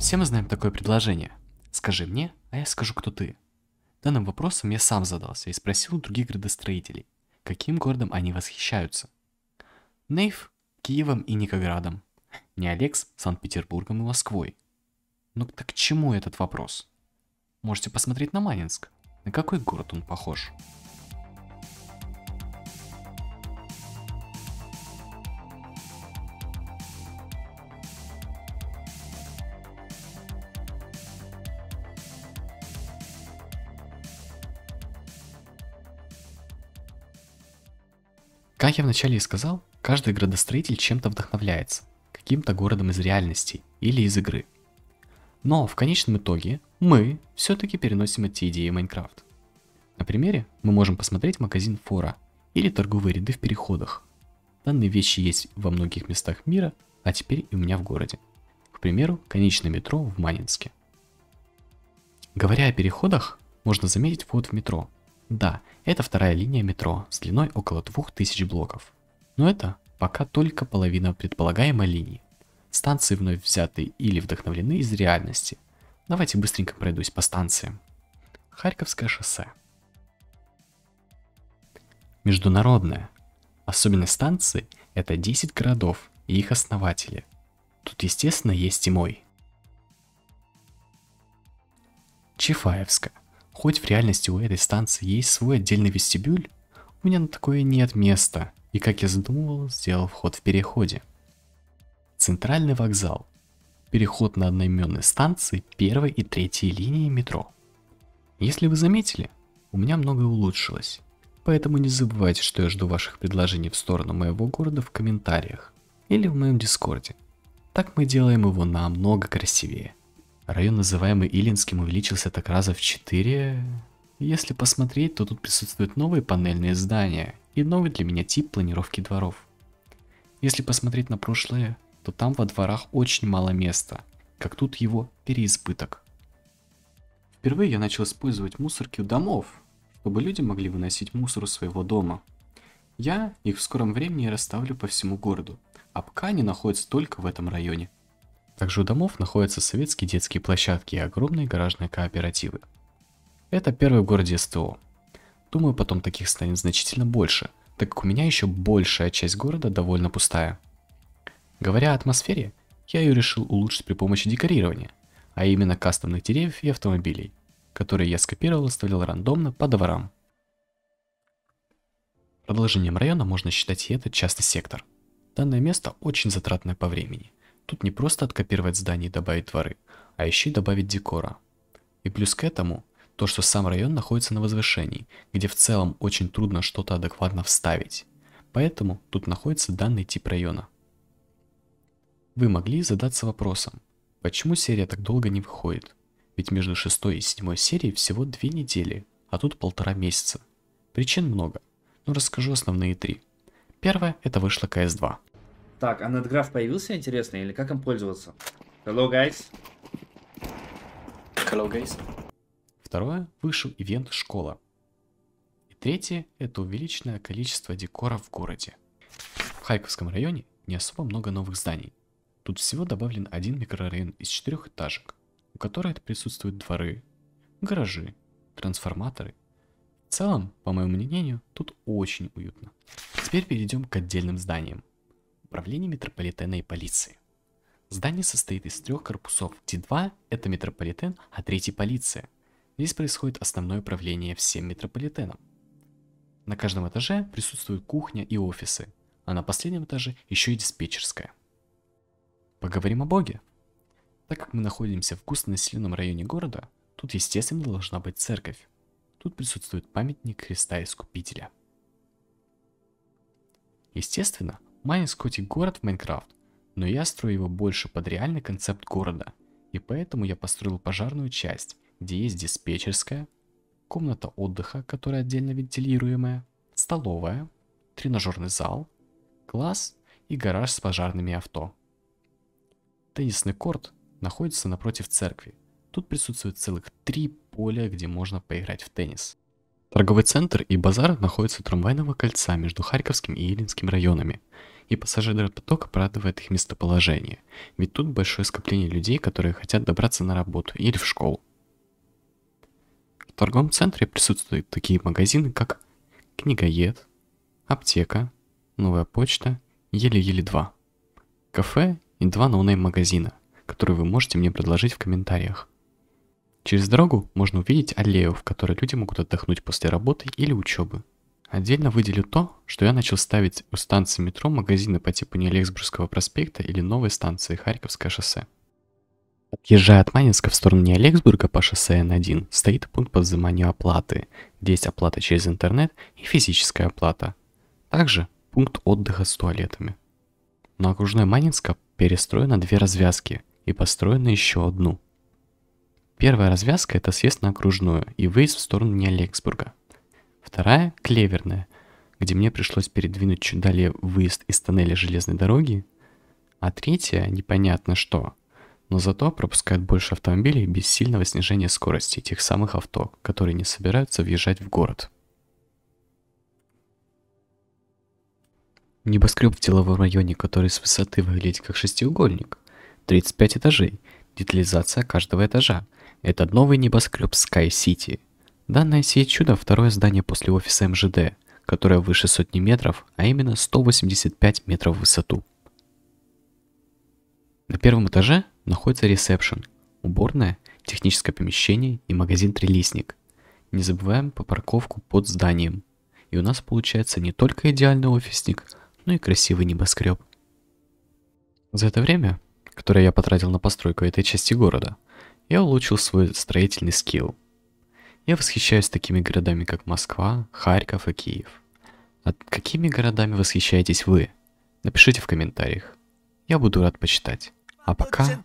Все мы знаем такое предложение. Скажи мне, а я скажу, кто ты. Данным вопросом я сам задался и спросил у других градостроителей, каким городом они восхищаются. Нейв – Киевом и Никоградом. Не Алекс – Санкт-Петербургом и Москвой. Ну так к чему этот вопрос? Можете посмотреть на Манинск. На какой город он похож? Как я вначале и сказал, каждый градостроитель чем-то вдохновляется, каким-то городом из реальности или из игры. Но в конечном итоге мы все-таки переносим эти идеи в Майнкрафт. На примере мы можем посмотреть магазин Фора или торговые ряды в переходах. Данные вещи есть во многих местах мира, а теперь и у меня в городе. К примеру, конечное метро в Манинске. Говоря о переходах, можно заметить вход в метро – да, это вторая линия метро с длиной около 2000 блоков. Но это пока только половина предполагаемой линии. Станции вновь взяты или вдохновлены из реальности. Давайте быстренько пройдусь по станциям. Харьковское шоссе. Международное. Особенность станции – это 10 городов и их основатели. Тут, естественно, есть и мой. Чифаевская. Хоть в реальности у этой станции есть свой отдельный вестибюль, у меня на такое нет места, и как я задумывал, сделал вход в переходе. Центральный вокзал. Переход на одноименной станции первой и третьей линии метро. Если вы заметили, у меня многое улучшилось. Поэтому не забывайте, что я жду ваших предложений в сторону моего города в комментариях или в моем дискорде. Так мы делаем его намного красивее. Район, называемый Илинским, увеличился так раза в 4. Если посмотреть, то тут присутствуют новые панельные здания и новый для меня тип планировки дворов. Если посмотреть на прошлое, то там во дворах очень мало места, как тут его переизбыток. Впервые я начал использовать мусорки у домов, чтобы люди могли выносить мусор у своего дома. Я их в скором времени расставлю по всему городу, а пока они находятся только в этом районе – также у домов находятся советские детские площадки и огромные гаражные кооперативы. Это первый в городе СТО. Думаю, потом таких станет значительно больше, так как у меня еще большая часть города довольно пустая. Говоря о атмосфере, я ее решил улучшить при помощи декорирования, а именно кастомных деревьев и автомобилей, которые я скопировал и оставил рандомно по дворам. Продолжением района можно считать и этот частный сектор. Данное место очень затратное по времени – Тут не просто откопировать здание и добавить дворы, а еще и добавить декора. И плюс к этому, то, что сам район находится на возвышении, где в целом очень трудно что-то адекватно вставить. Поэтому тут находится данный тип района. Вы могли задаться вопросом, почему серия так долго не выходит? Ведь между шестой и седьмой серией всего две недели, а тут полтора месяца. Причин много, но расскажу основные три. Первое – это вышло CS2. Так, а надграф появился, интересно, или как им пользоваться? Hello, guys. Hello, guys. Второе, вышел ивент «Школа». И третье, это увеличенное количество декора в городе. В Харьковском районе не особо много новых зданий. Тут всего добавлен один микрорайон из четырех этажек, у которых присутствуют дворы, гаражи, трансформаторы. В целом, по моему мнению, тут очень уютно. Теперь перейдем к отдельным зданиям. Управление метрополитена и полиции. Здание состоит из трех корпусов, где два – это метрополитен, а третий – полиция. Здесь происходит основное управление всем метрополитеном. На каждом этаже присутствует кухня и офисы, а на последнем этаже еще и диспетчерская. Поговорим о Боге. Так как мы находимся в густонаселенном районе города, тут естественно должна быть церковь. Тут присутствует памятник Христа Искупителя. Естественно, Майнск хоть и город в Майнкрафт, но я строю его больше под реальный концепт города, и поэтому я построил пожарную часть, где есть диспетчерская, комната отдыха, которая отдельно вентилируемая, столовая, тренажерный зал, класс и гараж с пожарными авто. Теннисный корт находится напротив церкви. Тут присутствует целых три поля, где можно поиграть в теннис. Торговый центр и базар находятся у трамвайного кольца между Харьковским и Илинским районами. И пассажиропоток оправдывает их местоположение, ведь тут большое скопление людей, которые хотят добраться на работу или в школу. В торговом центре присутствуют такие магазины, как Книгоед, Аптека, Новая почта, Еле-еле два. Кафе и два no name магазина, которые вы можете мне предложить в комментариях. Через дорогу можно увидеть аллею, в которой люди могут отдохнуть после работы или учебы. Отдельно выделю то, что я начал ставить у станции метро магазины по типу Неолексбургского проспекта или новой станции Харьковское шоссе. Отъезжая от Манинска в сторону Неолексбурга по шоссе Н1, стоит пункт по взиманию оплаты, где есть оплата через интернет и физическая оплата. Также пункт отдыха с туалетами. На окружной Манинска перестроено две развязки и построено еще одну. Первая развязка это съезд на окружную и выезд в сторону Неолексбурга – Вторая — клеверная, где мне пришлось передвинуть чуть далее выезд из тоннеля железной дороги. А третья — непонятно что, но зато пропускает больше автомобилей без сильного снижения скорости тех самых авто, которые не собираются въезжать в город. Небоскреб в деловом районе, который с высоты выглядит как шестиугольник. 35 этажей. Детализация каждого этажа. Это новый небоскреб Sky City – Данная сеть чудо второе здание после офиса МЖД, которое выше сотни метров, а именно 185 метров в высоту. На первом этаже находится ресепшн, уборная, техническое помещение и магазин «Трелистник». Не забываем по парковку под зданием. И у нас получается не только идеальный офисник, но и красивый небоскреб. За это время, которое я потратил на постройку этой части города, я улучшил свой строительный скилл. Я восхищаюсь такими городами, как Москва, Харьков и Киев. А какими городами восхищаетесь вы? Напишите в комментариях. Я буду рад почитать. А пока...